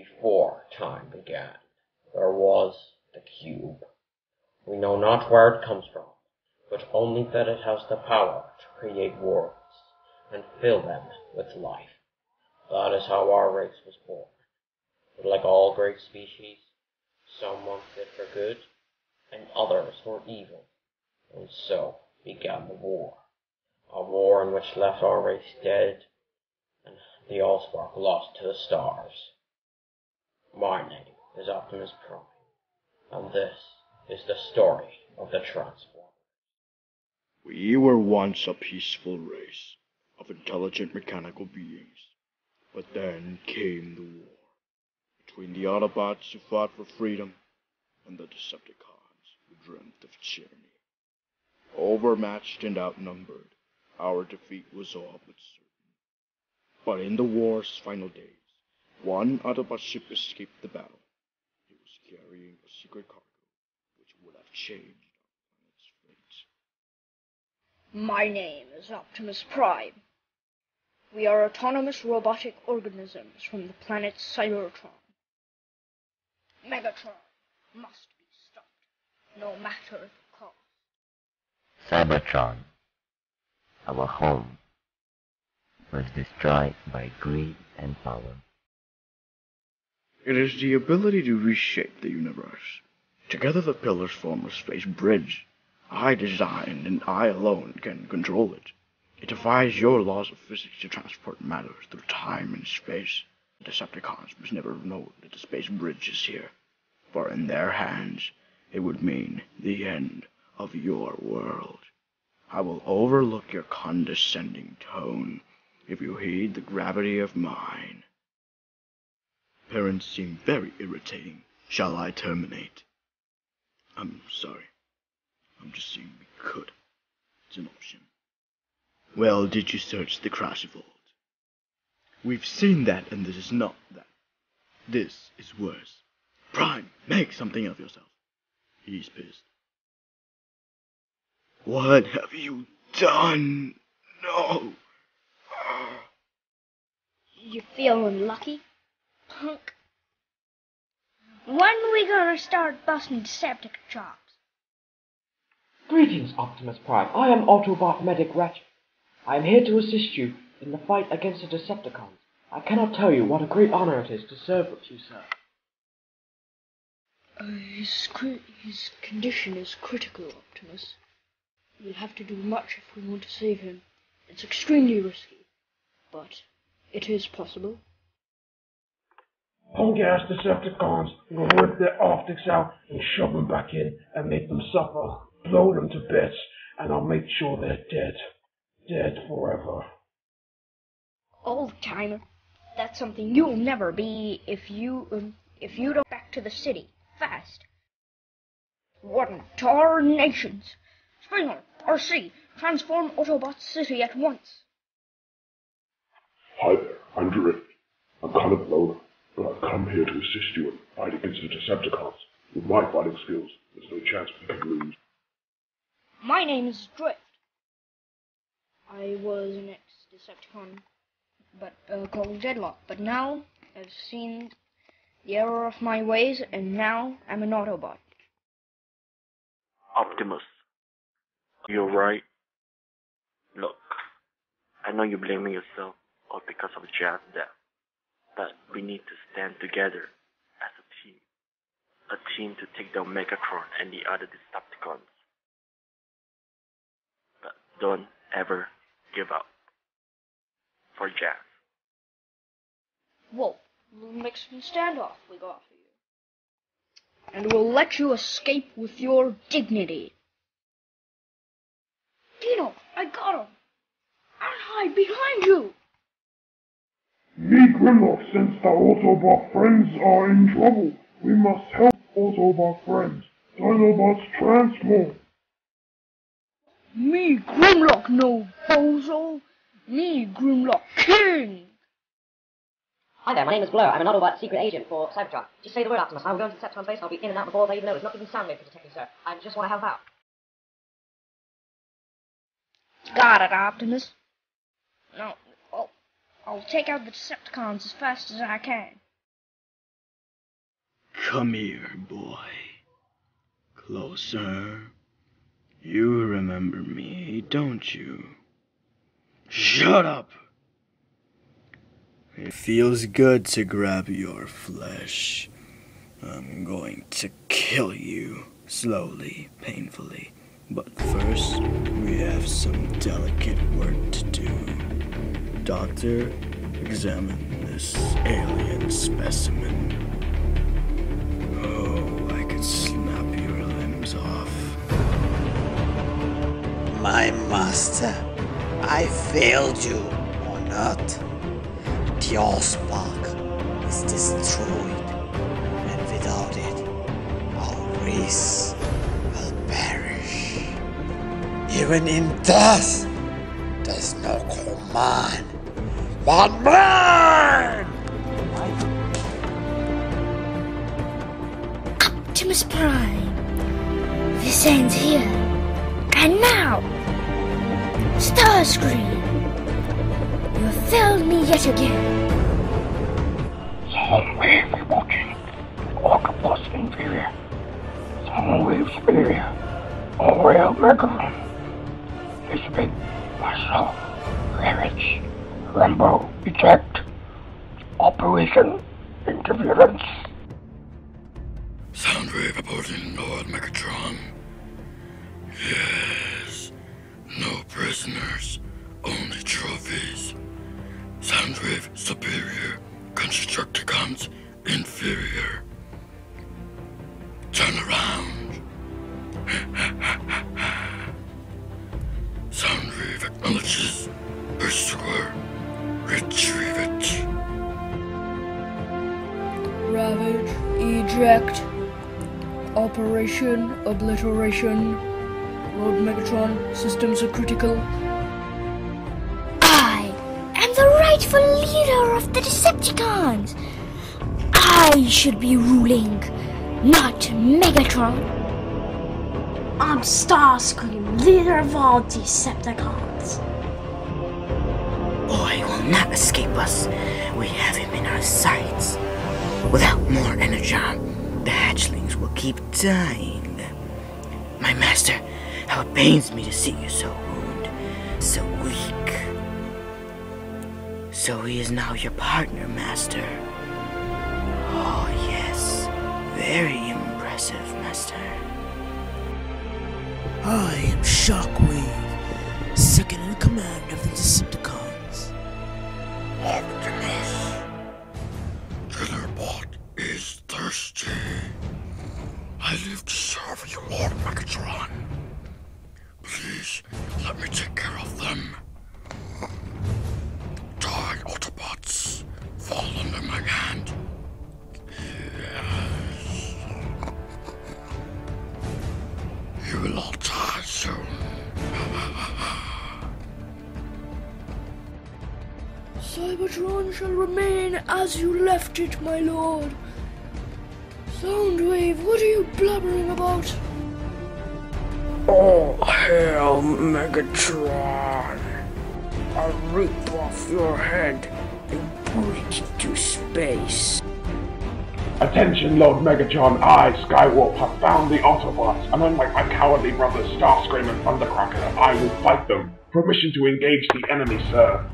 before time began, there was the cube. We know not where it comes from, but only that it has the power to create worlds and fill them with life. That is how our race was born. But like all great species, some were fit for good, and others for evil, and so began the war. A war in which left our race dead, and the Allspark lost to the stars. Is Optimus Prime, and this is the story of the Transformers. We were once a peaceful race of intelligent mechanical beings, but then came the war between the Autobots who fought for freedom and the Decepticons who dreamt of tyranny. Overmatched and outnumbered, our defeat was all but certain. But in the war's final days, one Autobot ship escaped the battle. It was carrying a secret cargo which would have changed our planet's fate. My name is Optimus Prime. We are autonomous robotic organisms from the planet Cybertron. Megatron must be stopped, no matter the cost. Cybertron, our home, was destroyed by greed and power. It is the ability to reshape the universe. Together the pillars form a space bridge. I designed and I alone can control it. It defies your laws of physics to transport matter through time and space. The Decepticons must never know that the space bridge is here, for in their hands it would mean the end of your world. I will overlook your condescending tone if you heed the gravity of mine. Parents seem very irritating. Shall I terminate? I'm sorry. I'm just saying we could. It's an option. Well, did you search the crash vault? We've seen that, and this is not that. This is worse. Prime, make something of yourself. He's pissed. What have you done? No. You feeling lucky, punk? When are we gonna start busting Decepticon chops? Greetings, Optimus Prime. I am Autobot Medic Ratchet. I am here to assist you in the fight against the Decepticons. I cannot tell you what a great honor it is to serve with you, sir. Uh, his, his condition is critical, Optimus. We'll have to do much if we want to save him. It's extremely risky, but it is possible. Punk ass Decepticons, I'm gonna rip their optics out and shove them back in and make them suffer, blow them to bits, and I'll make sure they're dead. Dead forever. Old timer, that's something you'll never be if you um, if you don't back to the city fast. What in tarnations? Springer, Arcee, transform Autobot City at once. Hi there, I'm Drift. I'm kind of blown up, but I've come here to assist you in fighting against the Decepticons. With my fighting skills, there's no chance we can lose. My name is Drift. I was an ex-Decepticon, but uh, called Deadlock. But now I've seen the error of my ways, and now I'm an Autobot. Optimus. You're right. Look, I know you're blaming yourself all because of Jazz's death, but we need to stand together as a team. A team to take down Megatron and the other Decepticons. But don't ever give up. For Jazz. Whoa, little Mexican standoff we got for you. And we'll let you escape with your dignity. Dino, I got him! I'll hide behind you! Me, Grimlock, since the Autobot friends are in trouble, we must help Autobot friends. Dinobots transform! Me, Grimlock, no bozo! Me, Grimlock King! Hi there, my name is Blur. I'm an Autobot secret agent for Cybertron. Just say the word, Optimus. I will go into Decepticon base. I'll be in and out before they even notice. Not even Soundwave for detecting, sir. I just want to help out. Got it, Optimus. No, I'll, take out the Decepticons as fast as I can. Come here, boy. Closer. You remember me, don't you? Shut up! It feels good to grab your flesh. I'm going to kill you slowly, painfully. But first, we have some delicate. Doctor, examine this alien specimen. Oh, I could snap your limbs off. My master, I failed you or not. The Allspark is destroyed, and without it, our race will perish. Even in death, there's no command, but man! Optimus Prime. This ends here. And now, Starscream. You have failed me yet again. Soundwave watching. Octopus inferior. Soundwave superior. Oreo Megaron. This big myself. Ravage. Rumble. Eject. Operation Interference. Soundwave reporting Lord Megatron. Yes. No prisoners, only trophies. Soundwave superior, Constructicons inferior. Turn around. Soundwave acknowledges Pursuer. Retrieve it. Ravage, eject. Operation, obliteration. Lord Megatron, systems are critical. I am the rightful leader of the Decepticons. I should be ruling, not Megatron. I'm Starscream, leader of all Decepticons. Will not escape us. We have him in our sights. Without more energon, the hatchlings will keep dying. My master, how it pains me to see you so wounded, so weak. So he is now your partner, master. Oh, yes. Very impressive, master. I am Shockwave, second in command of the Decepticons. Optimus. Killerbot is thirsty. I live to serve you, Lord Megatron. Please, let me take care of them. Cybertron shall remain as you left it, my lord. Soundwave, what are you blubbering about? Oh, hell, Megatron. I'll rip off your head and pull it into space. Attention, Lord Megatron. I, Skywarp, have found the Autobots, and unlike my cowardly brothers Starscream and Thundercracker, I will fight them. Permission to engage the enemy, sir.